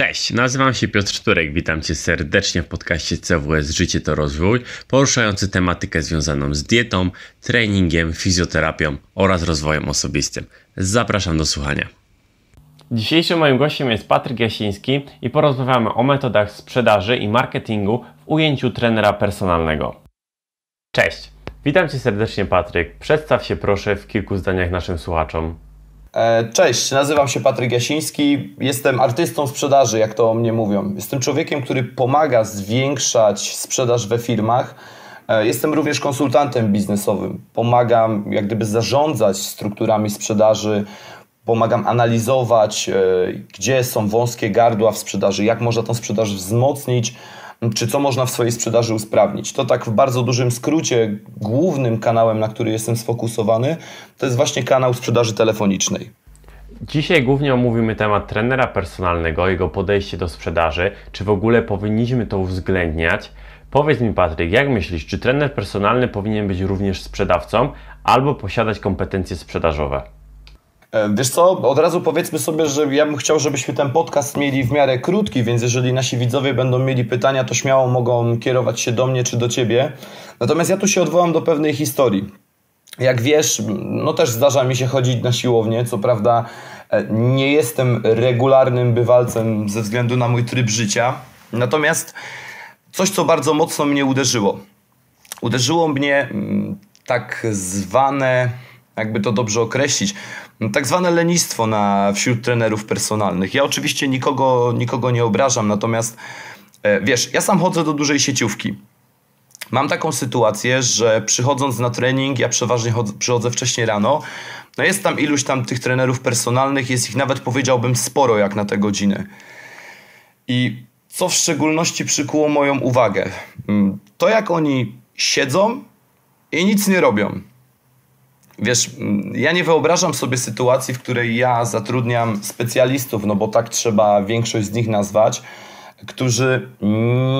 Cześć, nazywam się Piotr Turek, witam Cię serdecznie w podcaście CWS Życie to Rozwój, poruszający tematykę związaną z dietą, treningiem, fizjoterapią oraz rozwojem osobistym. Zapraszam do słuchania. Dzisiejszym moim gościem jest Patryk Jasiński i porozmawiamy o metodach sprzedaży i marketingu w ujęciu trenera personalnego. Cześć, witam Cię serdecznie Patryk. Przedstaw się proszę w kilku zdaniach naszym słuchaczom. E, cześć, nazywam się Patryk Jasiński, jestem artystą sprzedaży, jak to o mnie mówią. Jestem człowiekiem, który pomaga zwiększać sprzedaż we firmach. E, jestem również konsultantem biznesowym. Pomagam jak gdyby zarządzać strukturami sprzedaży, pomagam analizować, e, gdzie są wąskie gardła w sprzedaży, jak można tą sprzedaż wzmocnić, czy co można w swojej sprzedaży usprawnić. To tak w bardzo dużym skrócie, głównym kanałem, na który jestem sfokusowany, to jest właśnie kanał sprzedaży telefonicznej. Dzisiaj głównie omówimy temat trenera personalnego, jego podejście do sprzedaży, czy w ogóle powinniśmy to uwzględniać. Powiedz mi, Patryk, jak myślisz, czy trener personalny powinien być również sprzedawcą albo posiadać kompetencje sprzedażowe? E, wiesz co, od razu powiedzmy sobie, że ja bym chciał, żebyśmy ten podcast mieli w miarę krótki, więc jeżeli nasi widzowie będą mieli pytania, to śmiało mogą kierować się do mnie czy do ciebie. Natomiast ja tu się odwołam do pewnej historii. Jak wiesz, no też zdarza mi się chodzić na siłownię, co prawda e, nie jestem regularnym bywalcem ze względu na mój tryb życia, natomiast coś, co bardzo mocno mnie uderzyło. Uderzyło mnie mm, tak zwane, jakby to dobrze określić, tak zwane lenistwo na, wśród trenerów personalnych. Ja oczywiście nikogo, nikogo nie obrażam, natomiast e, wiesz, ja sam chodzę do dużej sieciówki. Mam taką sytuację, że przychodząc na trening, ja przeważnie chodzę, przychodzę wcześniej rano, no jest tam iluś tam tych trenerów personalnych, jest ich nawet powiedziałbym sporo jak na tę godzinę. I co w szczególności przykuło moją uwagę? Mm, to jak oni siedzą i nic nie robią. Wiesz, ja nie wyobrażam sobie sytuacji, w której ja zatrudniam specjalistów, no bo tak trzeba większość z nich nazwać, którzy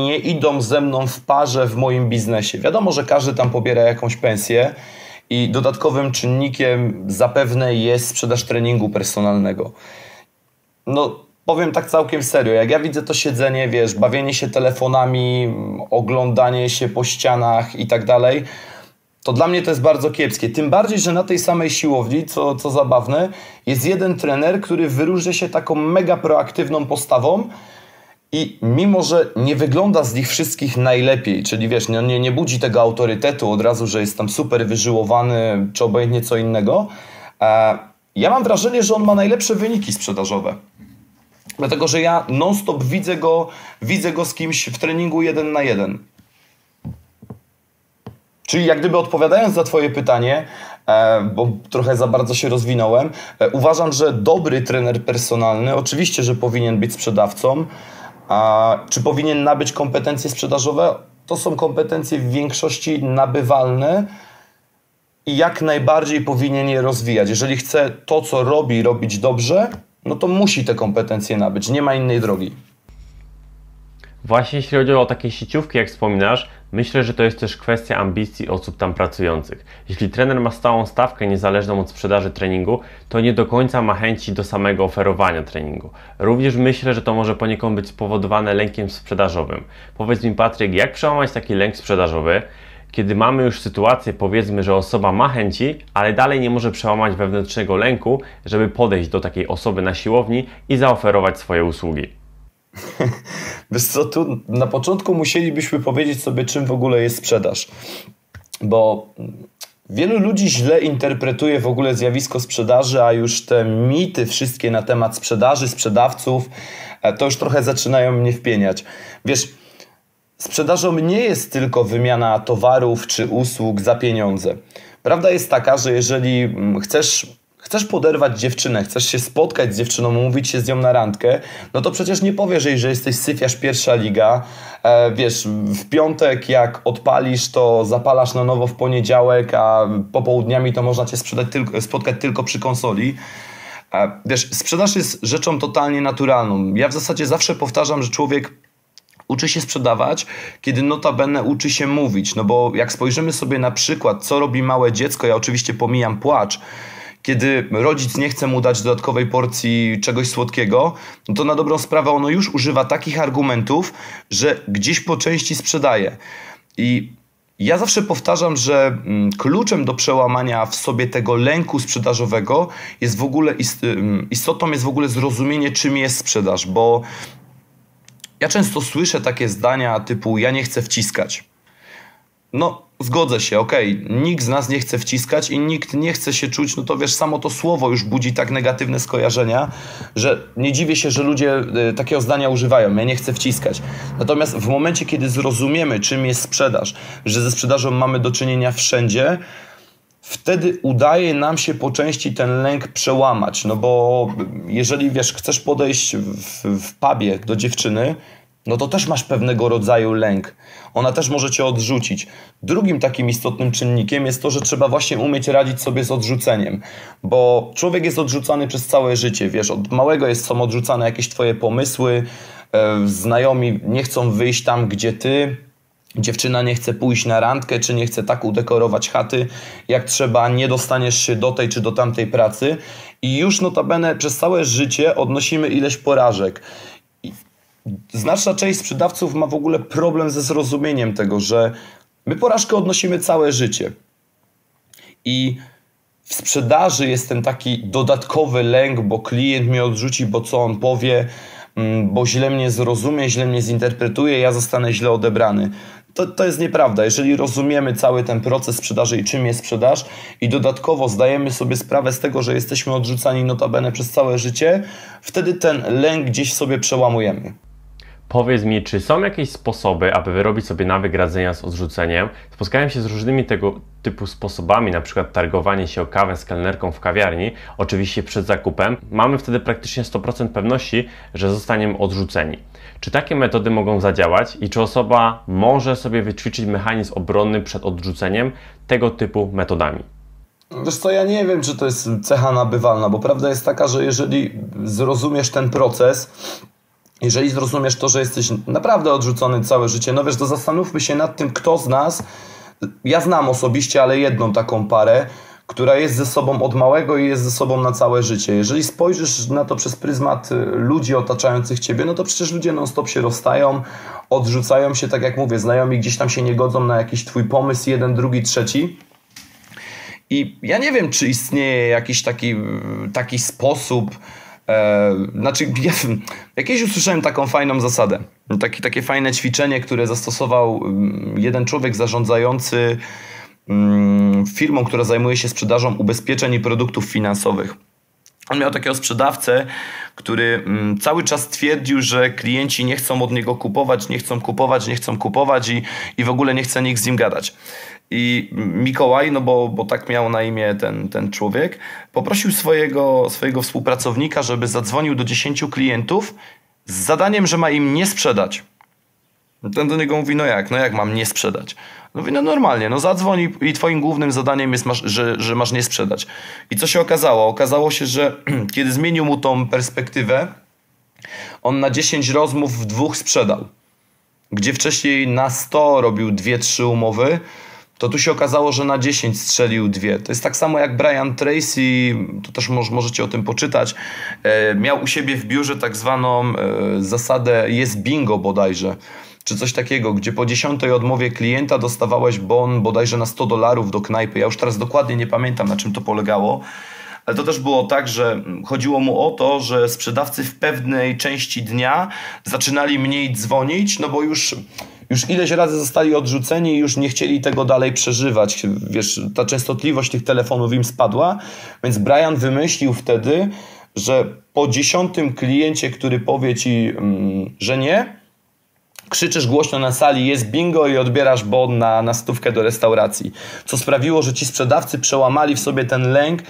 nie idą ze mną w parze w moim biznesie. Wiadomo, że każdy tam pobiera jakąś pensję i dodatkowym czynnikiem zapewne jest sprzedaż treningu personalnego. No, powiem tak całkiem serio, jak ja widzę to siedzenie, wiesz, bawienie się telefonami, oglądanie się po ścianach i tak dalej, to dla mnie to jest bardzo kiepskie. Tym bardziej, że na tej samej siłowni, co, co zabawne, jest jeden trener, który wyróżnia się taką mega proaktywną postawą i mimo, że nie wygląda z nich wszystkich najlepiej, czyli wiesz, nie, nie, nie budzi tego autorytetu od razu, że jest tam super wyżyłowany, czy obojętnie co innego, e, ja mam wrażenie, że on ma najlepsze wyniki sprzedażowe. Dlatego, że ja non-stop widzę go, widzę go z kimś w treningu jeden na jeden. Czyli jak gdyby odpowiadając za Twoje pytanie, e, bo trochę za bardzo się rozwinąłem, e, uważam, że dobry trener personalny oczywiście, że powinien być sprzedawcą. A czy powinien nabyć kompetencje sprzedażowe? To są kompetencje w większości nabywalne i jak najbardziej powinien je rozwijać. Jeżeli chce to, co robi, robić dobrze, no to musi te kompetencje nabyć. Nie ma innej drogi. Właśnie jeśli chodzi o takie sieciówki, jak wspominasz, myślę, że to jest też kwestia ambicji osób tam pracujących. Jeśli trener ma stałą stawkę niezależną od sprzedaży treningu, to nie do końca ma chęci do samego oferowania treningu. Również myślę, że to może poniekąd być spowodowane lękiem sprzedażowym. Powiedz mi Patryk, jak przełamać taki lęk sprzedażowy, kiedy mamy już sytuację, powiedzmy, że osoba ma chęci, ale dalej nie może przełamać wewnętrznego lęku, żeby podejść do takiej osoby na siłowni i zaoferować swoje usługi. Wiesz co, tu na początku musielibyśmy powiedzieć sobie, czym w ogóle jest sprzedaż. Bo wielu ludzi źle interpretuje w ogóle zjawisko sprzedaży, a już te mity wszystkie na temat sprzedaży, sprzedawców, e, to już trochę zaczynają mnie wpieniać. Wiesz, sprzedażą nie jest tylko wymiana towarów czy usług za pieniądze. Prawda jest taka, że jeżeli mm, chcesz chcesz poderwać dziewczynę, chcesz się spotkać z dziewczyną, mówić się z nią na randkę, no to przecież nie powiesz jej, że jesteś syfiasz pierwsza liga. E, wiesz, w piątek jak odpalisz, to zapalasz na nowo w poniedziałek, a popołudniami to można cię sprzedać tylko, spotkać tylko przy konsoli. E, wiesz, sprzedaż jest rzeczą totalnie naturalną. Ja w zasadzie zawsze powtarzam, że człowiek uczy się sprzedawać, kiedy notabene uczy się mówić. No bo jak spojrzymy sobie na przykład, co robi małe dziecko, ja oczywiście pomijam płacz, kiedy rodzic nie chce mu dać dodatkowej porcji czegoś słodkiego, no to na dobrą sprawę ono już używa takich argumentów, że gdzieś po części sprzedaje. I ja zawsze powtarzam, że mm, kluczem do przełamania w sobie tego lęku sprzedażowego jest w ogóle istotą jest w ogóle zrozumienie, czym jest sprzedaż, bo ja często słyszę takie zdania typu ja nie chcę wciskać. No, zgodzę się, okej, okay. nikt z nas nie chce wciskać i nikt nie chce się czuć, no to wiesz, samo to słowo już budzi tak negatywne skojarzenia, że nie dziwię się, że ludzie y, takiego zdania używają, ja nie chcę wciskać. Natomiast w momencie, kiedy zrozumiemy, czym jest sprzedaż, że ze sprzedażą mamy do czynienia wszędzie, wtedy udaje nam się po części ten lęk przełamać, no bo jeżeli, wiesz, chcesz podejść w, w pubie do dziewczyny, no to też masz pewnego rodzaju lęk. Ona też może cię odrzucić. Drugim takim istotnym czynnikiem jest to, że trzeba właśnie umieć radzić sobie z odrzuceniem, bo człowiek jest odrzucany przez całe życie, wiesz, od małego jest, są odrzucane jakieś twoje pomysły, e, znajomi nie chcą wyjść tam, gdzie ty, dziewczyna nie chce pójść na randkę, czy nie chce tak udekorować chaty, jak trzeba, nie dostaniesz się do tej czy do tamtej pracy i już notabene przez całe życie odnosimy ileś porażek. Znaczna część sprzedawców ma w ogóle problem ze zrozumieniem tego, że my porażkę odnosimy całe życie. I w sprzedaży jest ten taki dodatkowy lęk, bo klient mnie odrzuci, bo co on powie, mm, bo źle mnie zrozumie, źle mnie zinterpretuje, ja zostanę źle odebrany. To, to jest nieprawda. Jeżeli rozumiemy cały ten proces sprzedaży i czym jest sprzedaż i dodatkowo zdajemy sobie sprawę z tego, że jesteśmy odrzucani notabene przez całe życie, wtedy ten lęk gdzieś sobie przełamujemy. Powiedz mi, czy są jakieś sposoby, aby wyrobić sobie nawyk radzenia z odrzuceniem? Spotkałem się z różnymi tego typu sposobami, na przykład targowanie się o kawę z kelnerką w kawiarni, oczywiście przed zakupem. Mamy wtedy praktycznie 100% pewności, że zostaniemy odrzuceni. Czy takie metody mogą zadziałać i czy osoba może sobie wyćwiczyć mechanizm obronny przed odrzuceniem tego typu metodami? Wiesz co, ja nie wiem, czy to jest cecha nabywalna, bo prawda jest taka, że jeżeli zrozumiesz ten proces, jeżeli zrozumiesz to, że jesteś naprawdę odrzucony całe życie, no wiesz, to zastanówmy się nad tym, kto z nas, ja znam osobiście, ale jedną taką parę, która jest ze sobą od małego i jest ze sobą na całe życie. Jeżeli spojrzysz na to przez pryzmat y, ludzi otaczających ciebie, no to przecież ludzie non-stop się rozstają, odrzucają się, tak jak mówię, znajomi gdzieś tam się nie godzą na jakiś twój pomysł, jeden, drugi, trzeci. I ja nie wiem, czy istnieje jakiś taki, taki sposób, E, znaczy, ja, jakieś usłyszałem taką fajną zasadę. Taki, takie fajne ćwiczenie, które zastosował mm, jeden człowiek zarządzający mm, firmą, która zajmuje się sprzedażą ubezpieczeń i produktów finansowych. On miał takiego sprzedawcę, który mm, cały czas twierdził, że klienci nie chcą od niego kupować, nie chcą kupować, nie chcą kupować i, i w ogóle nie chce nikt z nim gadać. I Mikołaj, no bo, bo tak miał na imię ten, ten człowiek, poprosił swojego, swojego współpracownika, żeby zadzwonił do 10 klientów z zadaniem, że ma im nie sprzedać. Ten do niego mówi, no jak, no jak mam nie sprzedać? No mówi, no normalnie, no zadzwoni i twoim głównym zadaniem jest, masz, że, że masz nie sprzedać. I co się okazało? Okazało się, że kiedy zmienił mu tą perspektywę, on na 10 rozmów w dwóch sprzedał. Gdzie wcześniej na 100 robił 2-3 umowy, to tu się okazało, że na 10 strzelił dwie. To jest tak samo jak Brian Tracy, to też możecie o tym poczytać, e, miał u siebie w biurze tak zwaną e, zasadę jest bingo bodajże, czy coś takiego, gdzie po dziesiątej odmowie klienta dostawałeś bon bodajże na 100 dolarów do knajpy. Ja już teraz dokładnie nie pamiętam, na czym to polegało. Ale to też było tak, że chodziło mu o to, że sprzedawcy w pewnej części dnia zaczynali mniej dzwonić, no bo już już ileś razy zostali odrzuceni i już nie chcieli tego dalej przeżywać. Wiesz, ta częstotliwość tych telefonów im spadła, więc Brian wymyślił wtedy, że po dziesiątym kliencie, który powie ci, mm, że nie, krzyczysz głośno na sali, jest bingo i odbierasz bon na, na stówkę do restauracji. Co sprawiło, że ci sprzedawcy przełamali w sobie ten lęk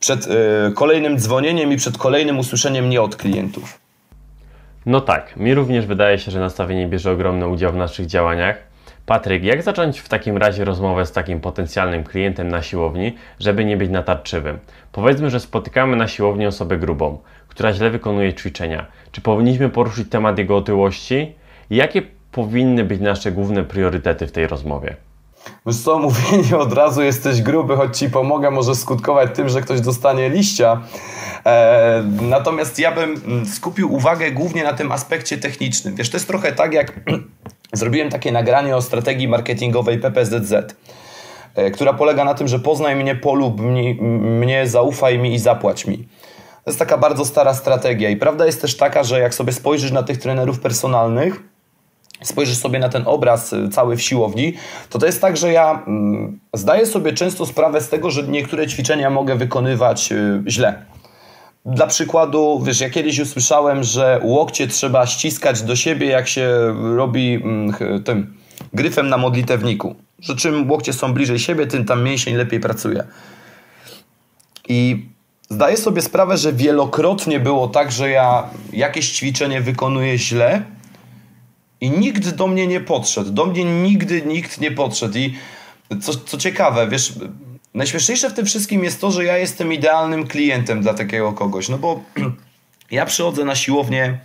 przed y, kolejnym dzwonieniem i przed kolejnym usłyszeniem nie od klientów. No tak, mi również wydaje się, że nastawienie bierze ogromny udział w naszych działaniach. Patryk, jak zacząć w takim razie rozmowę z takim potencjalnym klientem na siłowni, żeby nie być natarczywym? Powiedzmy, że spotykamy na siłowni osobę grubą, która źle wykonuje ćwiczenia. Czy powinniśmy poruszyć temat jego otyłości? Jakie powinny być nasze główne priorytety w tej rozmowie? Wiesz mówienie od razu jesteś gruby, choć ci pomogę, może skutkować tym, że ktoś dostanie liścia. E, natomiast ja bym mm, skupił uwagę głównie na tym aspekcie technicznym. Wiesz, to jest trochę tak, jak zrobiłem takie nagranie o strategii marketingowej PPZZ, e, która polega na tym, że poznaj mnie, polub mnie, zaufaj mi i zapłać mi. To jest taka bardzo stara strategia i prawda jest też taka, że jak sobie spojrzysz na tych trenerów personalnych, spojrzysz sobie na ten obraz y, cały w siłowni, to to jest tak, że ja mm, zdaję sobie często sprawę z tego, że niektóre ćwiczenia mogę wykonywać y, źle. Dla przykładu, wiesz, ja kiedyś usłyszałem, że łokcie trzeba ściskać do siebie, jak się robi mm, tym gryfem na modlitewniku. Że czym łokcie są bliżej siebie, tym tam mięsień lepiej pracuje. I zdaję sobie sprawę, że wielokrotnie było tak, że ja jakieś ćwiczenie wykonuję źle, i nikt do mnie nie podszedł. Do mnie nigdy nikt nie podszedł. I co, co ciekawe, wiesz, najśmieszniejsze w tym wszystkim jest to, że ja jestem idealnym klientem dla takiego kogoś. No bo ja przychodzę na siłownię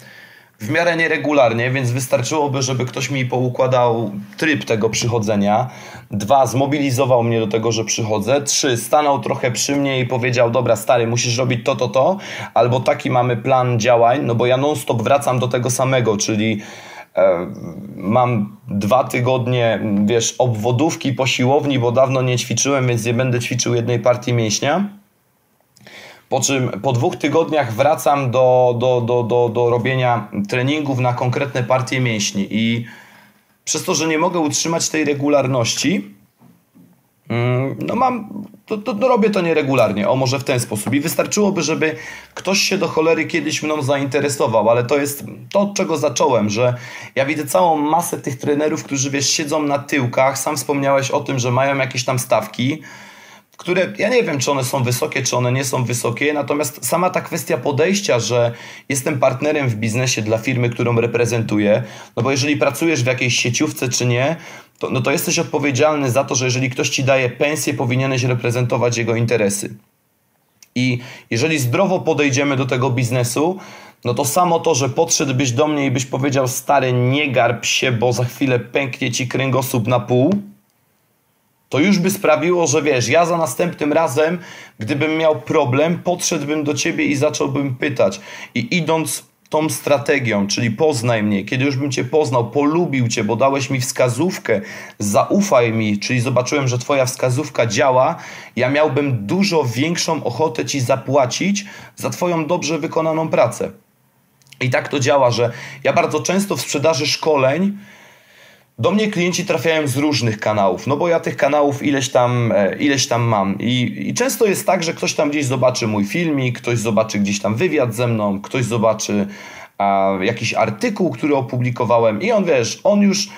w miarę nieregularnie, więc wystarczyłoby, żeby ktoś mi poukładał tryb tego przychodzenia. Dwa, zmobilizował mnie do tego, że przychodzę. Trzy, stanął trochę przy mnie i powiedział, dobra stary, musisz robić to, to, to, albo taki mamy plan działań, no bo ja non stop wracam do tego samego, czyli mam dwa tygodnie, wiesz, obwodówki po siłowni, bo dawno nie ćwiczyłem, więc nie będę ćwiczył jednej partii mięśnia. Po czym po dwóch tygodniach wracam do, do, do, do, do robienia treningów na konkretne partie mięśni. I przez to, że nie mogę utrzymać tej regularności, no mam, to, to, to, robię to nieregularnie, o może w ten sposób. I wystarczyłoby, żeby ktoś się do cholery kiedyś mną zainteresował, ale to jest to, od czego zacząłem, że ja widzę całą masę tych trenerów, którzy wiesz, siedzą na tyłkach, sam wspomniałeś o tym, że mają jakieś tam stawki, które ja nie wiem, czy one są wysokie, czy one nie są wysokie, natomiast sama ta kwestia podejścia, że jestem partnerem w biznesie dla firmy, którą reprezentuję, no bo jeżeli pracujesz w jakiejś sieciówce, czy nie, to, no to jesteś odpowiedzialny za to, że jeżeli ktoś ci daje pensję, powinieneś reprezentować jego interesy. I jeżeli zdrowo podejdziemy do tego biznesu, no to samo to, że podszedłbyś do mnie i byś powiedział, stary, nie garb się, bo za chwilę pęknie ci kręgosłup na pół, to już by sprawiło, że wiesz, ja za następnym razem, gdybym miał problem, podszedłbym do ciebie i zacząłbym pytać. I idąc tą strategią, czyli poznaj mnie, kiedy już bym Cię poznał, polubił Cię, bo dałeś mi wskazówkę, zaufaj mi, czyli zobaczyłem, że Twoja wskazówka działa, ja miałbym dużo większą ochotę Ci zapłacić za Twoją dobrze wykonaną pracę. I tak to działa, że ja bardzo często w sprzedaży szkoleń do mnie klienci trafiają z różnych kanałów, no bo ja tych kanałów ileś tam, e, ileś tam mam. I, I, często jest tak, że ktoś tam gdzieś zobaczy mój filmik, ktoś zobaczy gdzieś tam wywiad ze mną, ktoś zobaczy a, jakiś artykuł, który opublikowałem i on wiesz, on już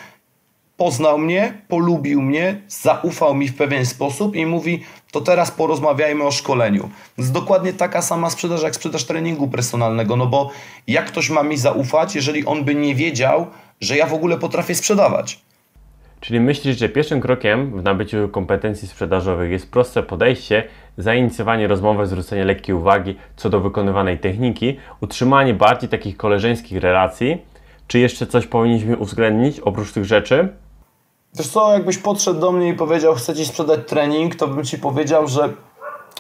poznał mnie, polubił mnie, zaufał mi w pewien sposób i mówi, to teraz porozmawiajmy o szkoleniu. To jest dokładnie taka sama sprzedaż jak sprzedaż treningu personalnego, no bo jak ktoś ma mi zaufać, jeżeli on by nie wiedział, że ja w ogóle potrafię sprzedawać. Czyli myślisz, że pierwszym krokiem w nabyciu kompetencji sprzedażowych jest proste podejście, zainicjowanie rozmowy, zwrócenie lekkiej uwagi co do wykonywanej techniki, utrzymanie bardziej takich koleżeńskich relacji. Czy jeszcze coś powinniśmy uwzględnić oprócz tych rzeczy? Wiesz co, jakbyś podszedł do mnie i powiedział, chcę Ci sprzedać trening, to bym Ci powiedział, że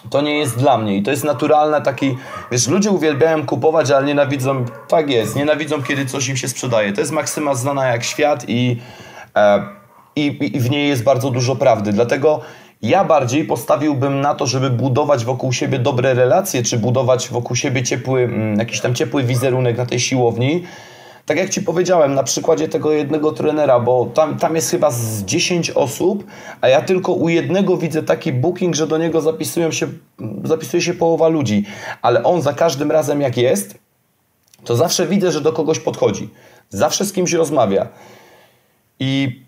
to nie jest dla mnie i to jest naturalne taki, wiesz, ludzie uwielbiają kupować, ale nienawidzą, tak jest, nienawidzą kiedy coś im się sprzedaje. To jest maksyma znana jak świat i, e, i, i w niej jest bardzo dużo prawdy, dlatego ja bardziej postawiłbym na to, żeby budować wokół siebie dobre relacje, czy budować wokół siebie ciepły, mm, jakiś tam ciepły wizerunek na tej siłowni, tak jak Ci powiedziałem, na przykładzie tego jednego trenera, bo tam, tam jest chyba z 10 osób, a ja tylko u jednego widzę taki booking, że do niego zapisują się, zapisuje się połowa ludzi, ale on za każdym razem jak jest, to zawsze widzę, że do kogoś podchodzi. Zawsze z kimś rozmawia. I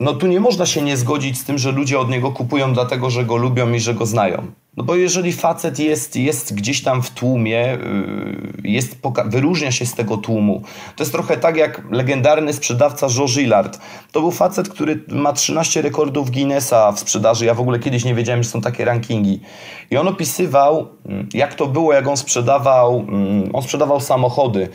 no tu nie można się nie zgodzić z tym, że ludzie od niego kupują dlatego, że go lubią i że go znają. No bo jeżeli facet jest, jest gdzieś tam w tłumie, y, jest, wyróżnia się z tego tłumu, to jest trochę tak jak legendarny sprzedawca Joe Gillard. To był facet, który ma 13 rekordów Guinnessa w sprzedaży. Ja w ogóle kiedyś nie wiedziałem, że są takie rankingi. I on opisywał, mm, jak to było, jak on sprzedawał, mm, on sprzedawał samochody.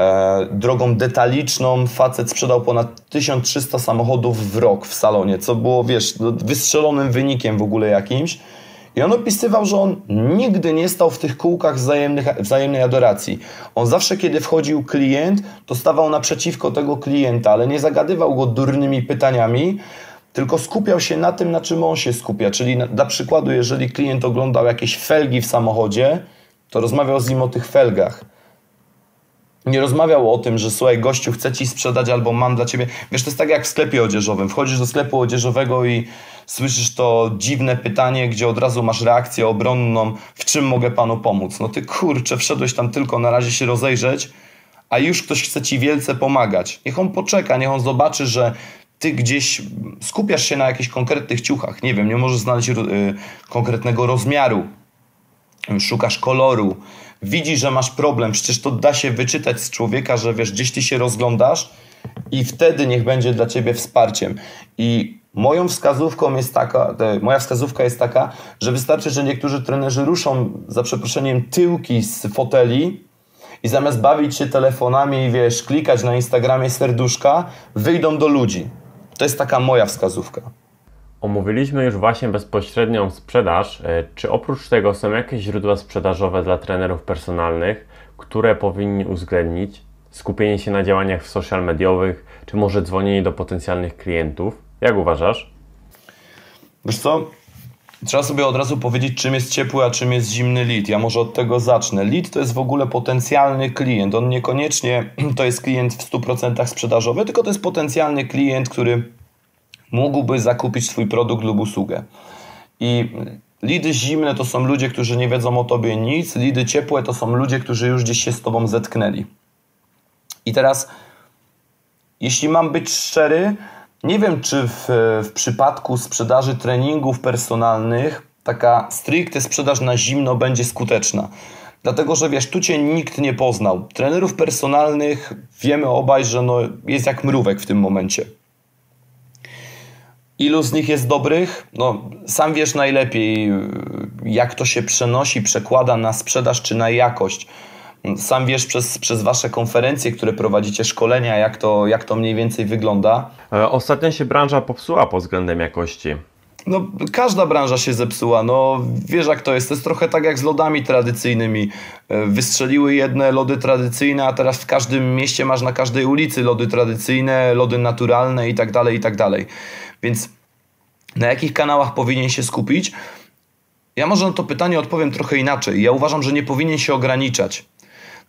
E, drogą detaliczną facet sprzedał ponad 1300 samochodów w rok w salonie, co było, wiesz, no, wystrzelonym wynikiem w ogóle jakimś. I on opisywał, że on nigdy nie stał w tych kółkach wzajemnych, wzajemnej adoracji. On zawsze, kiedy wchodził klient, to stawał naprzeciwko tego klienta, ale nie zagadywał go durnymi pytaniami, tylko skupiał się na tym, na czym on się skupia. Czyli na, dla przykładu, jeżeli klient oglądał jakieś felgi w samochodzie, to rozmawiał z nim o tych felgach. Nie rozmawiał o tym, że słuchaj, gościu, chcę ci sprzedać albo mam dla ciebie. Wiesz, to jest tak jak w sklepie odzieżowym. Wchodzisz do sklepu odzieżowego i słyszysz to dziwne pytanie, gdzie od razu masz reakcję obronną, w czym mogę panu pomóc? No ty kurczę, wszedłeś tam tylko na razie się rozejrzeć, a już ktoś chce ci wielce pomagać. Niech on poczeka, niech on zobaczy, że ty gdzieś skupiasz się na jakichś konkretnych ciuchach. Nie wiem, nie możesz znaleźć y, konkretnego rozmiaru, szukasz koloru, widzisz, że masz problem, przecież to da się wyczytać z człowieka, że wiesz, gdzieś ty się rozglądasz i wtedy niech będzie dla ciebie wsparciem. I moją wskazówką jest taka, moja wskazówka jest taka, że wystarczy, że niektórzy trenerzy ruszą za przeproszeniem tyłki z foteli i zamiast bawić się telefonami i wiesz, klikać na Instagramie serduszka, wyjdą do ludzi. To jest taka moja wskazówka. Omówiliśmy już właśnie bezpośrednią sprzedaż. E, czy oprócz tego są jakieś źródła sprzedażowe dla trenerów personalnych, które powinni uwzględnić? Skupienie się na działaniach w social mediowych, czy może dzwonienie do potencjalnych klientów? Jak uważasz? Wiesz co? Trzeba sobie od razu powiedzieć, czym jest ciepły, a czym jest zimny lead. Ja może od tego zacznę. Lead to jest w ogóle potencjalny klient. On niekoniecznie to jest klient w 100% sprzedażowy, tylko to jest potencjalny klient, który mógłby zakupić swój produkt lub usługę. I lidy zimne to są ludzie, którzy nie wiedzą o tobie nic, lidy ciepłe to są ludzie, którzy już gdzieś się z tobą zetknęli. I teraz, jeśli mam być szczery, nie wiem, czy w, w przypadku sprzedaży treningów personalnych taka stricte sprzedaż na zimno będzie skuteczna. Dlatego, że wiesz, tu cię nikt nie poznał. Trenerów personalnych wiemy obaj, że no, jest jak mrówek w tym momencie. Ilu z nich jest dobrych? No, sam wiesz najlepiej, jak to się przenosi, przekłada na sprzedaż czy na jakość. Sam wiesz przez, przez Wasze konferencje, które prowadzicie, szkolenia, jak to, jak to mniej więcej wygląda. E, ostatnio się branża popsuła pod względem jakości. No, każda branża się zepsuła. No, wiesz jak to jest. To jest trochę tak jak z lodami tradycyjnymi. E, wystrzeliły jedne lody tradycyjne, a teraz w każdym mieście masz na każdej ulicy lody tradycyjne, lody naturalne i tak dalej, i tak dalej. Więc na jakich kanałach powinien się skupić? Ja może na to pytanie odpowiem trochę inaczej. Ja uważam, że nie powinien się ograniczać.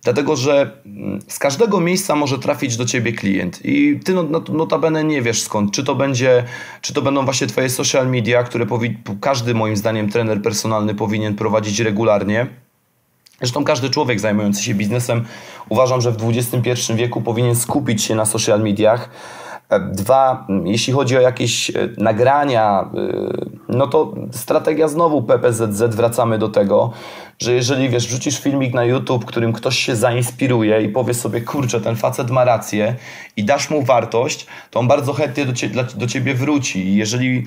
Dlatego, że mm, z każdego miejsca może trafić do ciebie klient i ty no, no, notabene nie wiesz skąd. Czy to będzie, czy to będą właśnie twoje social media, które każdy moim zdaniem trener personalny powinien prowadzić regularnie. Zresztą każdy człowiek zajmujący się biznesem uważam, że w XXI wieku powinien skupić się na social mediach dwa, jeśli chodzi o jakieś e, nagrania, e, no to strategia znowu PPZZ, wracamy do tego, że jeżeli wiesz, wrzucisz filmik na YouTube, którym ktoś się zainspiruje i powie sobie, kurczę, ten facet ma rację i dasz mu wartość, to on bardzo chętnie do, cie, do ciebie wróci. I jeżeli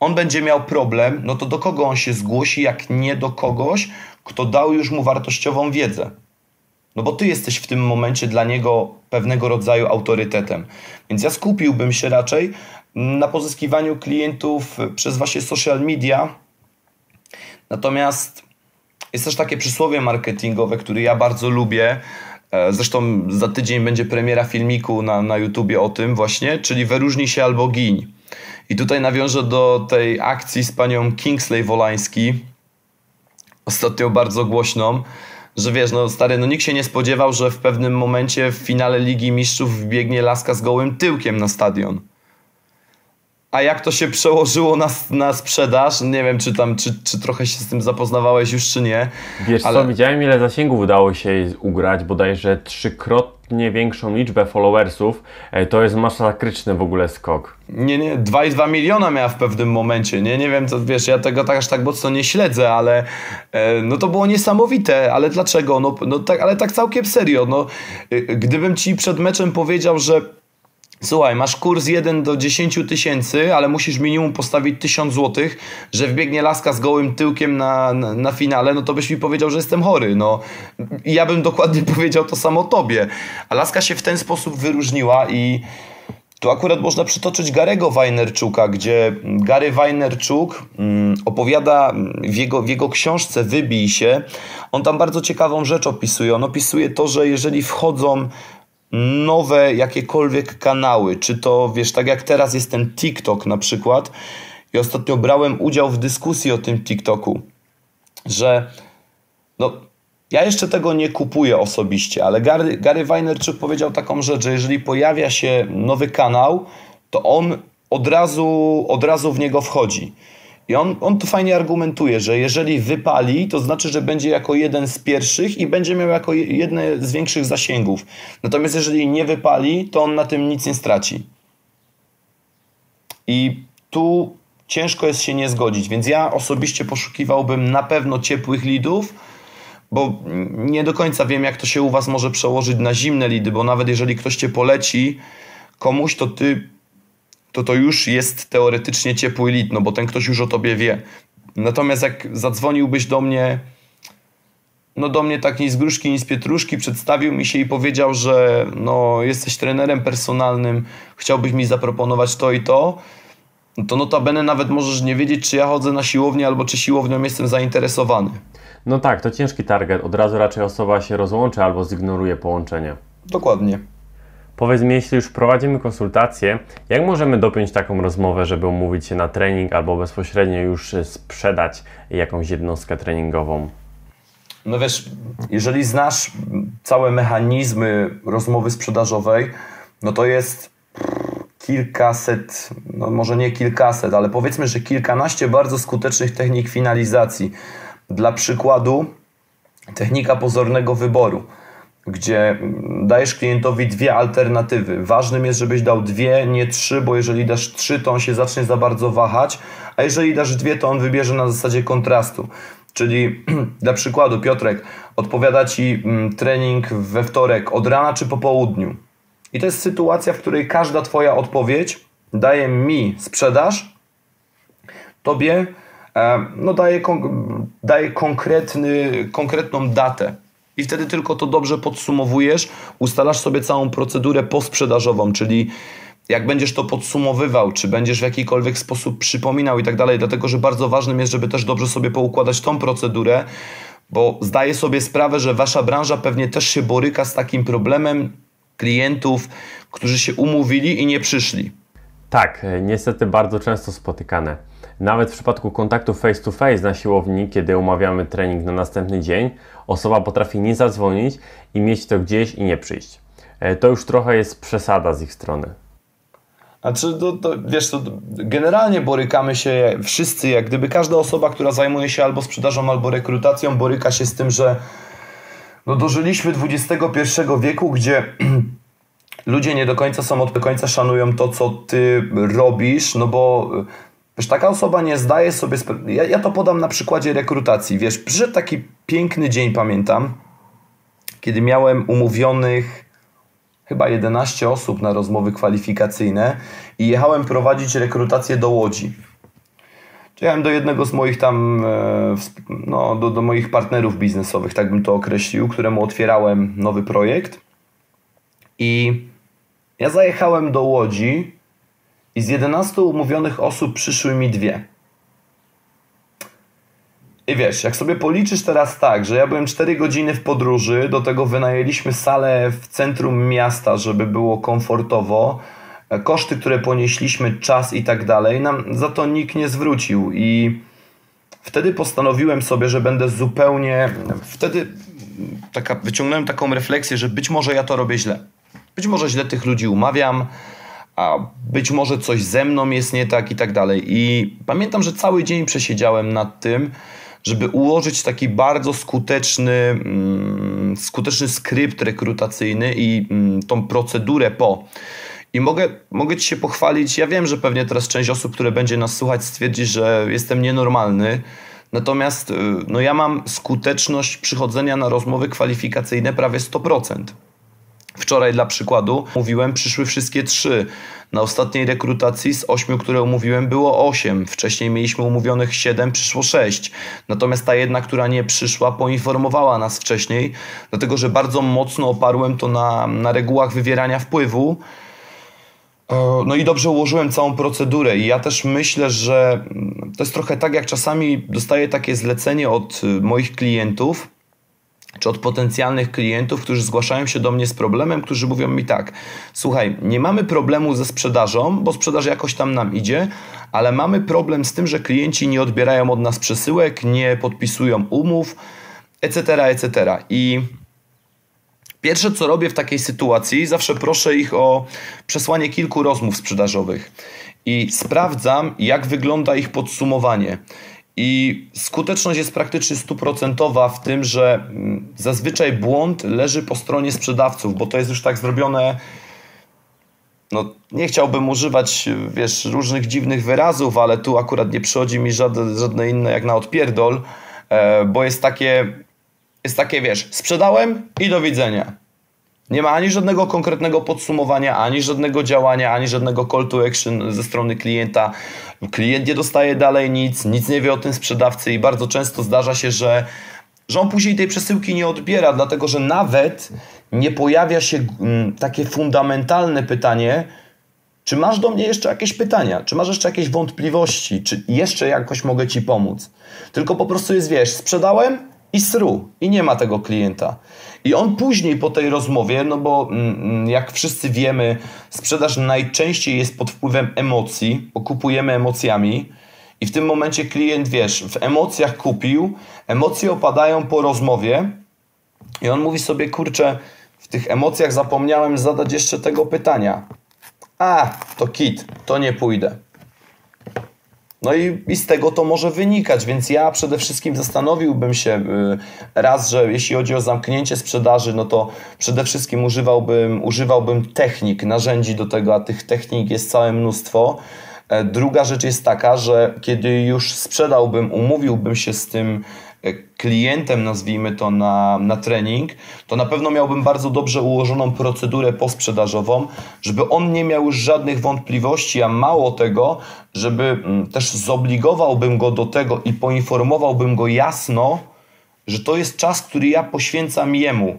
on będzie miał problem, no to do kogo on się zgłosi, jak nie do kogoś, kto dał już mu wartościową wiedzę. No bo ty jesteś w tym momencie dla niego pewnego rodzaju autorytetem. Więc ja skupiłbym się raczej na pozyskiwaniu klientów przez właśnie social media. Natomiast jest też takie przysłowie marketingowe, które ja bardzo lubię. E, zresztą za tydzień będzie premiera filmiku na, na YouTubie o tym właśnie, czyli wyróżnij się albo giń. I tutaj nawiążę do tej akcji z panią Kingsley Wolański, ostatnio bardzo głośną, że wiesz, no stary, no nikt się nie spodziewał, że w pewnym momencie w finale Ligi Mistrzów wbiegnie laska z gołym tyłkiem na stadion. A jak to się przełożyło na, na sprzedaż? Nie wiem, czy tam, czy, czy trochę się z tym zapoznawałeś już, czy nie. Wiesz ale... co, widziałem ile zasięgów udało się ugrać, bodajże trzykrotnie większą liczbę followersów. E, to jest masakryczny w ogóle skok. Nie, nie, 2,2 miliona miała w pewnym momencie, nie? Nie wiem, to wiesz, ja tego tak aż tak mocno nie śledzę, ale e, no to było niesamowite, ale dlaczego? No, no tak, ale tak całkiem serio, no. E, gdybym ci przed meczem powiedział, że Słuchaj, masz kurs 1 do 10 tysięcy, ale musisz minimum postawić 1000 złotych, że wbiegnie laska z gołym tyłkiem na, na, na, finale, no to byś mi powiedział, że jestem chory. No, ja bym dokładnie powiedział to samo tobie. A laska się w ten sposób wyróżniła i tu akurat można przytoczyć Garego Wajnerczuka, gdzie Gary Wajnerczuk mm, opowiada w jego, w jego książce Wybij się. On tam bardzo ciekawą rzecz opisuje. On opisuje to, że jeżeli wchodzą nowe jakiekolwiek kanały, czy to wiesz, tak jak teraz jest ten TikTok na przykład, i ostatnio brałem udział w dyskusji o tym TikToku, że no, ja jeszcze tego nie kupuję osobiście, ale Gary, Gary Vaynerchuk powiedział taką rzecz, że jeżeli pojawia się nowy kanał, to on od razu, od razu w niego wchodzi. I on, on to fajnie argumentuje, że jeżeli wypali, to znaczy, że będzie jako jeden z pierwszych i będzie miał jako jedne z większych zasięgów. Natomiast jeżeli nie wypali, to on na tym nic nie straci. I tu ciężko jest się nie zgodzić, więc ja osobiście poszukiwałbym na pewno ciepłych lidów, bo nie do końca wiem, jak to się u Was może przełożyć na zimne lidy, bo nawet jeżeli ktoś Cię poleci komuś, to Ty to to już jest teoretycznie ciepły lid, no bo ten ktoś już o tobie wie. Natomiast jak zadzwoniłbyś do mnie, no do mnie tak ni z gruszki, ni z pietruszki, przedstawił mi się i powiedział, że no jesteś trenerem personalnym, chciałbyś mi zaproponować to i to, to notabene nawet możesz nie wiedzieć, czy ja chodzę na siłownię, albo czy siłownią jestem zainteresowany. No tak, to ciężki target. Od razu raczej osoba się rozłączy albo zignoruje połączenie. Dokładnie. Powiedz mi, jeśli już prowadzimy konsultację, jak możemy dopiąć taką rozmowę, żeby umówić się na trening albo bezpośrednio już sprzedać jakąś jednostkę treningową? No wiesz, jeżeli znasz całe mechanizmy rozmowy sprzedażowej, no to jest kilkaset, no może nie kilkaset, ale powiedzmy, że kilkanaście bardzo skutecznych technik finalizacji. Dla przykładu, technika pozornego wyboru gdzie dajesz klientowi dwie alternatywy. Ważnym jest, żebyś dał dwie, nie trzy, bo jeżeli dasz trzy, to on się zacznie za bardzo wahać, a jeżeli dasz dwie, to on wybierze na zasadzie kontrastu. Czyli dla przykładu, Piotrek, odpowiada Ci mm, trening we wtorek od rana czy po południu. I to jest sytuacja, w której każda Twoja odpowiedź daje mi sprzedaż, Tobie e, no daje, daje konkretny, konkretną datę i wtedy tylko to dobrze podsumowujesz, ustalasz sobie całą procedurę posprzedażową, czyli jak będziesz to podsumowywał, czy będziesz w jakikolwiek sposób przypominał i tak dalej, dlatego że bardzo ważnym jest, żeby też dobrze sobie poukładać tą procedurę, bo zdaję sobie sprawę, że wasza branża pewnie też się boryka z takim problemem klientów, którzy się umówili i nie przyszli. Tak, niestety bardzo często spotykane. Nawet w przypadku kontaktu face to face na siłowni, kiedy umawiamy trening na następny dzień, osoba potrafi nie zadzwonić i mieć to gdzieś i nie przyjść. E, to już trochę jest przesada z ich strony. Znaczy, to, to, wiesz, to generalnie borykamy się wszyscy, jak gdyby każda osoba, która zajmuje się albo sprzedażą, albo rekrutacją, boryka się z tym, że no dożyliśmy XXI wieku, gdzie ludzie nie do końca są, od do końca szanują to, co ty robisz, no bo Wiesz, taka osoba nie zdaje sobie sprawy. Ja, ja to podam na przykładzie rekrutacji. Wiesz, przyszedł taki piękny dzień, pamiętam, kiedy miałem umówionych chyba 11 osób na rozmowy kwalifikacyjne i jechałem prowadzić rekrutację do Łodzi. Jechałem do jednego z moich tam, e, no, do, do moich partnerów biznesowych, tak bym to określił, któremu otwierałem nowy projekt. I ja zajechałem do Łodzi i z 11 umówionych osób przyszły mi dwie. I wiesz, jak sobie policzysz teraz tak, że ja byłem 4 godziny w podróży, do tego wynajęliśmy salę w centrum miasta, żeby było komfortowo, koszty, które ponieśliśmy, czas i tak dalej, nam za to nikt nie zwrócił. I wtedy postanowiłem sobie, że będę zupełnie. Wtedy taka, wyciągnąłem taką refleksję, że być może ja to robię źle. Być może źle tych ludzi umawiam a być może coś ze mną jest nie tak i tak dalej. I pamiętam, że cały dzień przesiedziałem nad tym, żeby ułożyć taki bardzo skuteczny, mm, skuteczny skrypt rekrutacyjny i mm, tą procedurę po. I mogę, mogę Ci się pochwalić, ja wiem, że pewnie teraz część osób, które będzie nas słuchać, stwierdzi, że jestem nienormalny. Natomiast y, no ja mam skuteczność przychodzenia na rozmowy kwalifikacyjne prawie 100%. Wczoraj dla przykładu mówiłem, przyszły wszystkie trzy. Na ostatniej rekrutacji z ośmiu, które umówiłem, było osiem. Wcześniej mieliśmy umówionych siedem, przyszło sześć. Natomiast ta jedna, która nie przyszła, poinformowała nas wcześniej, dlatego że bardzo mocno oparłem to na, na regułach wywierania wpływu. E, no i dobrze ułożyłem całą procedurę i ja też myślę, że to jest trochę tak, jak czasami dostaję takie zlecenie od y, moich klientów, czy od potencjalnych klientów, którzy zgłaszają się do mnie z problemem, którzy mówią mi tak: Słuchaj, nie mamy problemu ze sprzedażą, bo sprzedaż jakoś tam nam idzie, ale mamy problem z tym, że klienci nie odbierają od nas przesyłek, nie podpisują umów, etc. etc. I pierwsze co robię w takiej sytuacji, zawsze proszę ich o przesłanie kilku rozmów sprzedażowych i sprawdzam, jak wygląda ich podsumowanie. I skuteczność jest praktycznie stuprocentowa w tym, że mm, zazwyczaj błąd leży po stronie sprzedawców, bo to jest już tak zrobione. No, nie chciałbym używać, wiesz, różnych dziwnych wyrazów, ale tu akurat nie przychodzi mi żadne, żadne inne jak na odpierdol, e, bo jest takie, jest takie, wiesz, sprzedałem i do widzenia. Nie ma ani żadnego konkretnego podsumowania, ani żadnego działania, ani żadnego call to action ze strony klienta. Klient nie dostaje dalej nic, nic nie wie o tym sprzedawcy i bardzo często zdarza się, że, że on później tej przesyłki nie odbiera, dlatego że nawet nie pojawia się mm, takie fundamentalne pytanie, czy masz do mnie jeszcze jakieś pytania? Czy masz jeszcze jakieś wątpliwości? Czy jeszcze jakoś mogę Ci pomóc? Tylko po prostu jest, wiesz, sprzedałem i sru. I nie ma tego klienta. I on później po tej rozmowie, no bo mm, mm, jak wszyscy wiemy, sprzedaż najczęściej jest pod wpływem emocji, bo kupujemy emocjami. I w tym momencie klient, wiesz, w emocjach kupił, emocje opadają po rozmowie i on mówi sobie, kurczę, w tych emocjach zapomniałem zadać jeszcze tego pytania. A, to kit, to nie pójdę. No i, i z tego to może wynikać, więc ja przede wszystkim zastanowiłbym się y, raz, że jeśli chodzi o zamknięcie sprzedaży, no to przede wszystkim używałbym, używałbym technik, narzędzi do tego, a tych technik jest całe mnóstwo. E, druga rzecz jest taka, że kiedy już sprzedałbym, umówiłbym się z tym klientem, nazwijmy to, na, na trening, to na pewno miałbym bardzo dobrze ułożoną procedurę posprzedażową, żeby on nie miał już żadnych wątpliwości, a mało tego, żeby mm, też zobligowałbym go do tego i poinformowałbym go jasno, że to jest czas, który ja poświęcam jemu.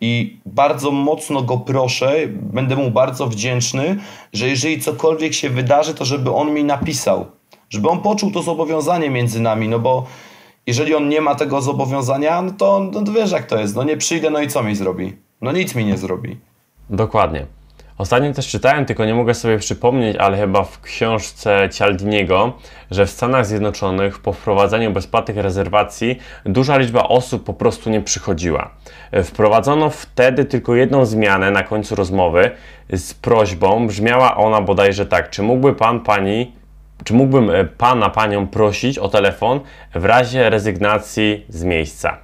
I bardzo mocno go proszę, będę mu bardzo wdzięczny, że jeżeli cokolwiek się wydarzy, to żeby on mi napisał. Żeby on poczuł to zobowiązanie między nami, no bo jeżeli on nie ma tego zobowiązania, no to, no to wiesz jak to jest, no nie przyjdę, no i co mi zrobi? No nic mi nie zrobi. Dokładnie. Ostatnio też czytałem, tylko nie mogę sobie przypomnieć, ale chyba w książce Cialdiniego, że w Stanach Zjednoczonych po wprowadzeniu bezpłatnych rezerwacji duża liczba osób po prostu nie przychodziła. Wprowadzono wtedy tylko jedną zmianę na końcu rozmowy z prośbą, brzmiała ona bodajże tak, czy mógłby Pan, Pani czy mógłbym e, pana, panią prosić o telefon w razie rezygnacji z miejsca?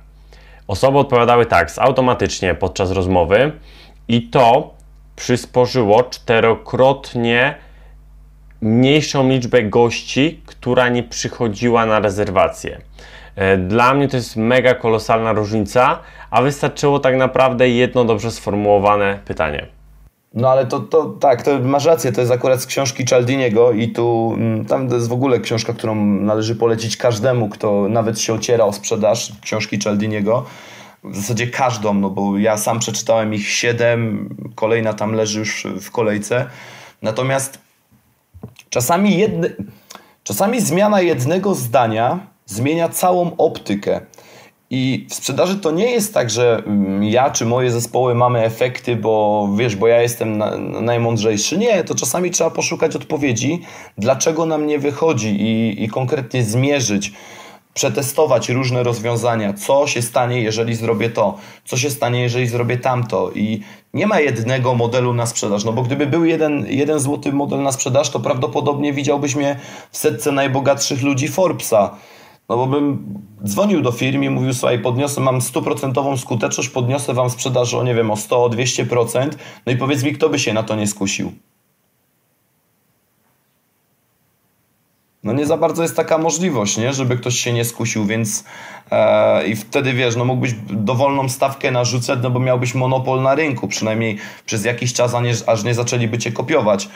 Osoby odpowiadały tak, automatycznie podczas rozmowy i to przysporzyło czterokrotnie mniejszą liczbę gości, która nie przychodziła na rezerwację. E, dla mnie to jest mega kolosalna różnica, a wystarczyło tak naprawdę jedno dobrze sformułowane pytanie. No ale to, to tak, to masz rację, to jest akurat z książki Cialdiniego i tu mm, tam to jest w ogóle książka, którą należy polecić każdemu, kto nawet się ociera o sprzedaż książki Cialdiniego. W zasadzie każdą, no bo ja sam przeczytałem ich siedem, kolejna tam leży już w kolejce. Natomiast czasami, jedne, czasami zmiana jednego zdania zmienia całą optykę. I w sprzedaży to nie jest tak, że mm, ja czy moje zespoły mamy efekty, bo wiesz, bo ja jestem na, najmądrzejszy. Nie, to czasami trzeba poszukać odpowiedzi, dlaczego nam nie wychodzi i, i konkretnie zmierzyć, przetestować różne rozwiązania. Co się stanie, jeżeli zrobię to? Co się stanie, jeżeli zrobię tamto? I nie ma jednego modelu na sprzedaż, no bo gdyby był jeden, jeden złoty model na sprzedaż, to prawdopodobnie widziałbyś mnie w setce najbogatszych ludzi Forbesa no bo bym dzwonił do firmy i mówił, słuchaj, podniosę, mam stuprocentową skuteczność, podniosę Wam sprzedaż o, nie wiem, o 100, o 200%, no i powiedz mi, kto by się na to nie skusił? No nie za bardzo jest taka możliwość, nie? żeby ktoś się nie skusił, więc e, i wtedy wiesz, no mógłbyś dowolną stawkę narzucać, no bo miałbyś monopol na rynku, przynajmniej przez jakiś czas, a nie, aż nie zaczęliby cię kopiować.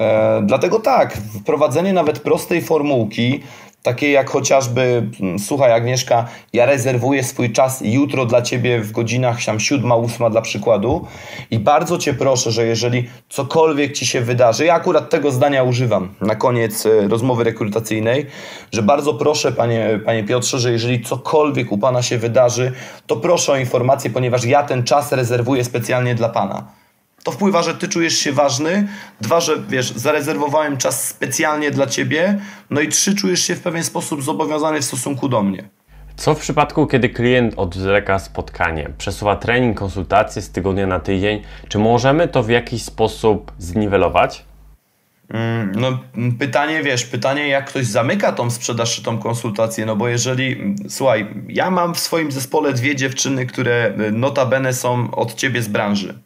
E, dlatego tak, wprowadzenie nawet prostej formułki, takie jak chociażby, mm, słuchaj Agnieszka, ja rezerwuję swój czas jutro dla Ciebie w godzinach tam siódma, ósma dla przykładu. I bardzo Cię proszę, że jeżeli cokolwiek Ci się wydarzy, ja akurat tego zdania używam na koniec e, rozmowy rekrutacyjnej, że bardzo proszę Panie, Panie Piotrze, że jeżeli cokolwiek u Pana się wydarzy, to proszę o informację, ponieważ ja ten czas rezerwuję specjalnie dla Pana to wpływa, że ty czujesz się ważny. Dwa, że wiesz, zarezerwowałem czas specjalnie dla ciebie. No i trzy, czujesz się w pewien sposób zobowiązany w stosunku do mnie. Co w przypadku, kiedy klient odwleka spotkanie, przesuwa trening, konsultacje z tygodnia na tydzień? Czy możemy to w jakiś sposób zniwelować? Mm, no, pytanie, wiesz, pytanie, jak ktoś zamyka tą sprzedaż czy tą konsultację, no bo jeżeli, słuchaj, ja mam w swoim zespole dwie dziewczyny, które notabene są od ciebie z branży.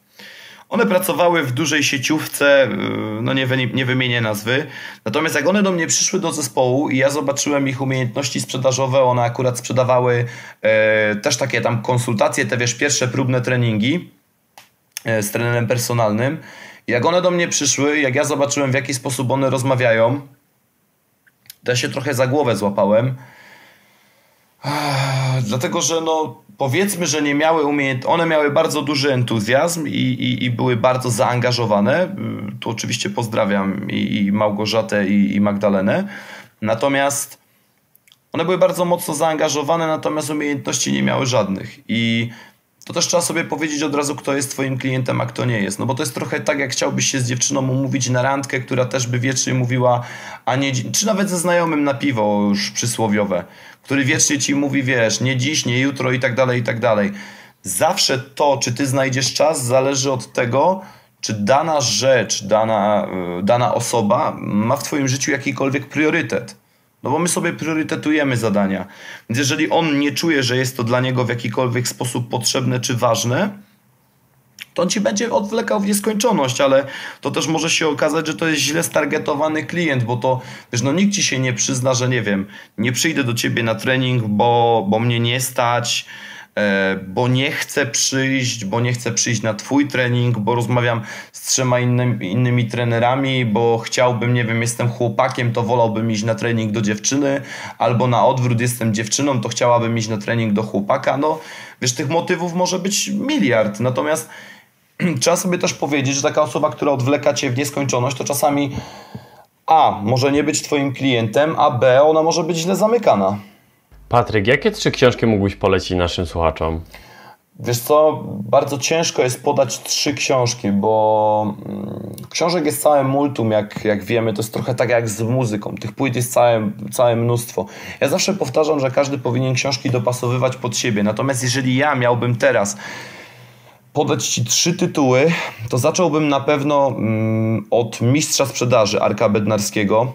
One pracowały w dużej sieciówce, y, no nie, nie wymienię nazwy. Natomiast jak one do mnie przyszły do zespołu i ja zobaczyłem ich umiejętności sprzedażowe, one akurat sprzedawały e, też takie tam konsultacje, te wiesz, pierwsze próbne treningi e, z trenerem personalnym. Jak one do mnie przyszły, jak ja zobaczyłem w jaki sposób one rozmawiają, to ja się trochę za głowę złapałem. Dlatego, że no powiedzmy, że nie miały umiejętności, one miały bardzo duży entuzjazm i, i, i, były bardzo zaangażowane. Tu oczywiście pozdrawiam i, i Małgorzatę i, i Magdalenę. Natomiast one były bardzo mocno zaangażowane, natomiast umiejętności nie miały żadnych. I to też trzeba sobie powiedzieć od razu, kto jest Twoim klientem, a kto nie jest. No bo to jest trochę tak, jak chciałbyś się z dziewczyną umówić na randkę, która też by wiecznie mówiła, a nie, czy nawet ze znajomym na piwo już przysłowiowe, który wiecznie ci mówi, wiesz, nie dziś, nie jutro i tak dalej, i tak dalej. Zawsze to, czy ty znajdziesz czas, zależy od tego, czy dana rzecz, dana, e, dana osoba ma w twoim życiu jakikolwiek priorytet. No bo my sobie priorytetujemy zadania. Więc jeżeli on nie czuje, że jest to dla niego w jakikolwiek sposób potrzebne czy ważne, to on ci będzie odwlekał w nieskończoność, ale to też może się okazać, że to jest źle stargetowany klient, bo to, wiesz, no nikt ci się nie przyzna, że nie wiem, nie przyjdę do ciebie na trening, bo, bo mnie nie stać, E, bo nie chcę przyjść, bo nie chcę przyjść na Twój trening, bo rozmawiam z trzema innymi, innymi trenerami, bo chciałbym, nie wiem, jestem chłopakiem, to wolałbym iść na trening do dziewczyny, albo na odwrót, jestem dziewczyną, to chciałabym iść na trening do chłopaka. No, wiesz, tych motywów może być miliard, natomiast trzeba sobie też powiedzieć, że taka osoba, która odwleka Cię w nieskończoność, to czasami A, może nie być Twoim klientem, a B, ona może być źle zamykana. Patryk, jakie trzy książki mógłbyś polecić naszym słuchaczom? Wiesz co, bardzo ciężko jest podać trzy książki, bo mm, książek jest całe multum, jak, jak wiemy, to jest trochę tak jak z muzyką. Tych płyt jest całe, całe mnóstwo. Ja zawsze powtarzam, że każdy powinien książki dopasowywać pod siebie. Natomiast jeżeli ja miałbym teraz podać Ci trzy tytuły, to zacząłbym na pewno mm, od Mistrza Sprzedaży Arka Bednarskiego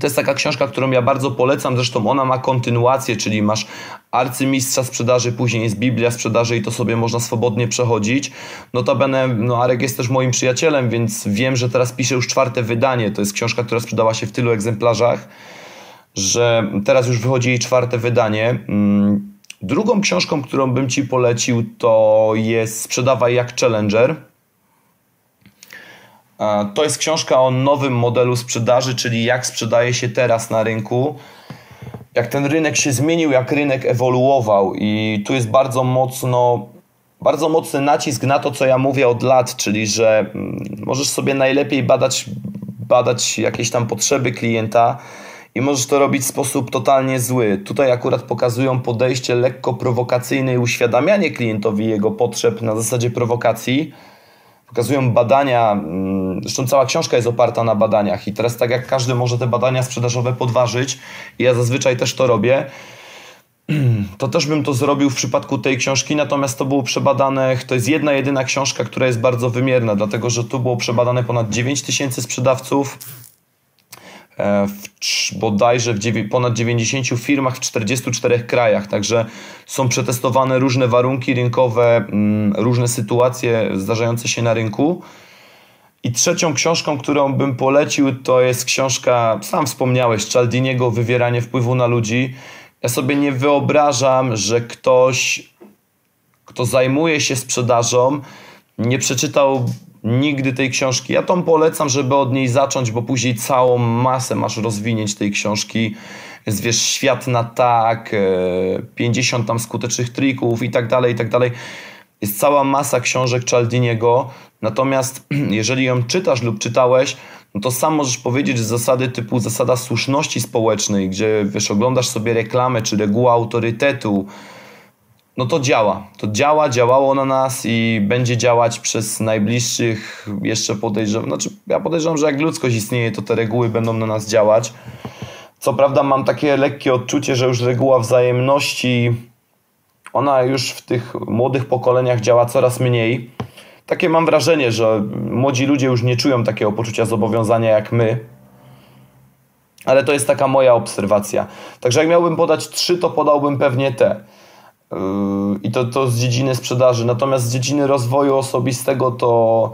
to jest taka książka, którą ja bardzo polecam, zresztą ona ma kontynuację, czyli masz arcymistrza sprzedaży, później jest Biblia sprzedaży i to sobie można swobodnie przechodzić. Notabene, no Arek jest też moim przyjacielem, więc wiem, że teraz pisze już czwarte wydanie. To jest książka, która sprzedała się w tylu egzemplarzach, że teraz już wychodzi jej czwarte wydanie. Mm, drugą książką, którą bym Ci polecił, to jest Sprzedawaj jak Challenger. To jest książka o nowym modelu sprzedaży, czyli jak sprzedaje się teraz na rynku, jak ten rynek się zmienił, jak rynek ewoluował i tu jest bardzo mocno bardzo mocny nacisk na to, co ja mówię od lat, czyli że mm, możesz sobie najlepiej badać, badać jakieś tam potrzeby klienta i możesz to robić w sposób totalnie zły. Tutaj akurat pokazują podejście lekko prowokacyjne i uświadamianie klientowi jego potrzeb na zasadzie prowokacji. Pokazują badania, mm, zresztą cała książka jest oparta na badaniach i teraz tak jak każdy może te badania sprzedażowe podważyć ja zazwyczaj też to robię, to też bym to zrobił w przypadku tej książki, natomiast to było przebadane, to jest jedna jedyna książka, która jest bardzo wymierna, dlatego że tu było przebadane ponad 9 tysięcy sprzedawców, w, bodajże w ponad 90 firmach w 44 krajach, także są przetestowane różne warunki rynkowe, mm, różne sytuacje zdarzające się na rynku. I trzecią książką, którą bym polecił, to jest książka, sam wspomniałeś, Cialdiniego Wywieranie wpływu na ludzi. Ja sobie nie wyobrażam, że ktoś, kto zajmuje się sprzedażą, nie przeczytał nigdy tej książki. Ja tą polecam, żeby od niej zacząć, bo później całą masę masz rozwinięć tej książki. Jest, świat na tak, 50 tam skutecznych trików i tak dalej, i tak dalej. Jest cała masa książek Cialdiniego, natomiast jeżeli ją czytasz lub czytałeś, no to sam możesz powiedzieć, zasady typu zasada słuszności społecznej, gdzie wiesz, oglądasz sobie reklamę czy reguła autorytetu, no to działa. To działa, działało na nas i będzie działać przez najbliższych jeszcze podejrzewam. Znaczy, ja podejrzewam, że jak ludzkość istnieje, to te reguły będą na nas działać. Co prawda mam takie lekkie odczucie, że już reguła wzajemności ona już w tych młodych pokoleniach działa coraz mniej. Takie mam wrażenie, że młodzi ludzie już nie czują takiego poczucia zobowiązania jak my. Ale to jest taka moja obserwacja. Także jak miałbym podać trzy, to podałbym pewnie te. Yy, I to, to z dziedziny sprzedaży. Natomiast z dziedziny rozwoju osobistego to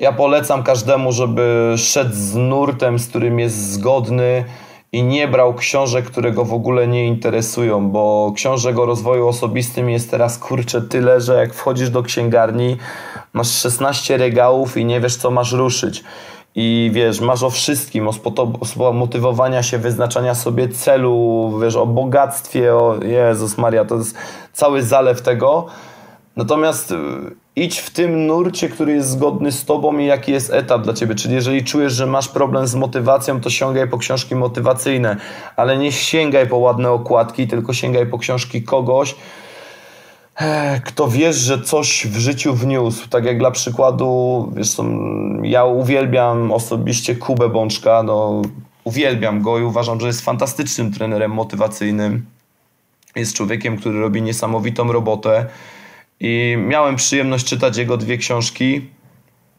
ja polecam każdemu, żeby szedł z nurtem, z którym jest zgodny i nie brał książek, które go w ogóle nie interesują, bo książek o rozwoju osobistym jest teraz kurczę tyle, że jak wchodzisz do księgarni, masz 16 regałów i nie wiesz, co masz ruszyć. I wiesz, masz o wszystkim, o sposobie motywowania się, wyznaczania sobie celu, wiesz, o bogactwie, o Jezus Maria, to jest cały zalew tego. Natomiast y, idź w tym nurcie, który jest zgodny z tobą i jaki jest etap dla ciebie. Czyli jeżeli czujesz, że masz problem z motywacją, to sięgaj po książki motywacyjne, ale nie sięgaj po ładne okładki, tylko sięgaj po książki kogoś, kto wiesz, że coś w życiu wniósł. Tak jak dla przykładu, wiesz, ja uwielbiam osobiście Kubę Bączka, no, uwielbiam go i uważam, że jest fantastycznym trenerem motywacyjnym. Jest człowiekiem, który robi niesamowitą robotę i miałem przyjemność czytać jego dwie książki.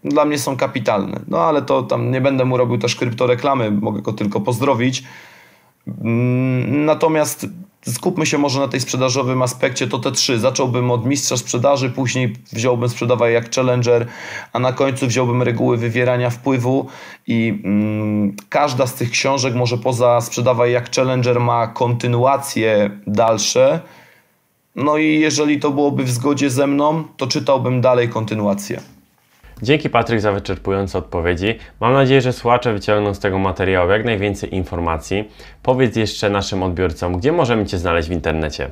Dla mnie są kapitalne. No ale to tam nie będę mu robił też kryptoreklamy, mogę go tylko pozdrowić. Mm, natomiast skupmy się może na tej sprzedażowym aspekcie, to te trzy. Zacząłbym od mistrza sprzedaży, później wziąłbym sprzedawaj jak challenger, a na końcu wziąłbym reguły wywierania wpływu i mm, każda z tych książek, może poza sprzedawaj jak challenger, ma kontynuacje dalsze, no i jeżeli to byłoby w zgodzie ze mną, to czytałbym dalej kontynuację. Dzięki Patryk za wyczerpujące odpowiedzi. Mam nadzieję, że słuchacze wyciągną z tego materiału jak najwięcej informacji. Powiedz jeszcze naszym odbiorcom, gdzie możemy Cię znaleźć w internecie?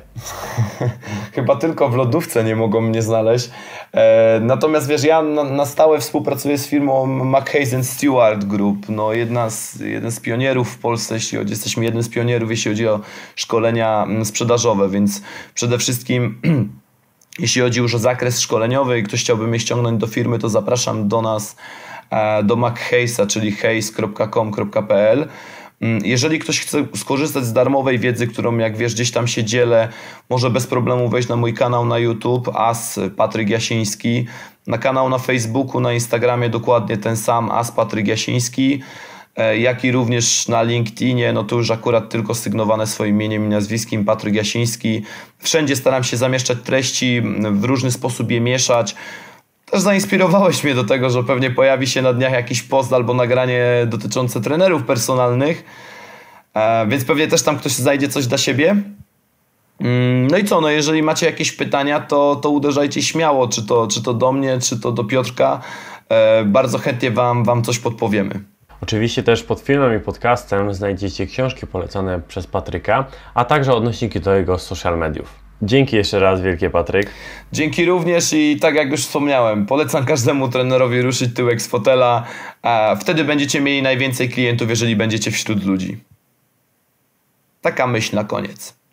Chyba tylko w lodówce nie mogą mnie znaleźć. E, natomiast wiesz, ja na, na, stałe współpracuję z firmą McHazen Stewart Group. No, jedna z, jeden z pionierów w Polsce, jeśli chodzi, jesteśmy jednym z pionierów, jeśli chodzi o szkolenia mm, sprzedażowe, więc przede wszystkim Jeśli chodzi już o zakres szkoleniowy i ktoś chciałby mnie ściągnąć do firmy, to zapraszam do nas e, do MacHase'a, czyli haze.com.pl. Mm, jeżeli ktoś chce skorzystać z darmowej wiedzy, którą jak wiesz gdzieś tam się dzielę, może bez problemu wejść na mój kanał na YouTube, As Patryk Jasiński, na kanał na Facebooku, na Instagramie dokładnie ten sam, As Patryk Jasiński. E, jak i również na LinkedInie, no to już akurat tylko sygnowane swoim imieniem i nazwiskiem, Patryk Jasiński. Wszędzie staram się zamieszczać treści, w różny sposób je mieszać. Też zainspirowałeś mnie do tego, że pewnie pojawi się na dniach jakiś post albo nagranie dotyczące trenerów personalnych, e, więc pewnie też tam ktoś znajdzie coś dla siebie. Mm, no i co, no jeżeli macie jakieś pytania, to, to uderzajcie śmiało, czy to, czy to do mnie, czy to do Piotrka. E, bardzo chętnie wam, wam coś podpowiemy. Oczywiście też pod filmem i podcastem znajdziecie książki polecone przez Patryka, a także odnośniki do jego social mediów. Dzięki jeszcze raz wielkie Patryk. Dzięki również i tak jak już wspomniałem, polecam każdemu trenerowi ruszyć tyłek z fotela, a wtedy będziecie mieli najwięcej klientów, jeżeli będziecie wśród ludzi. Taka myśl na koniec.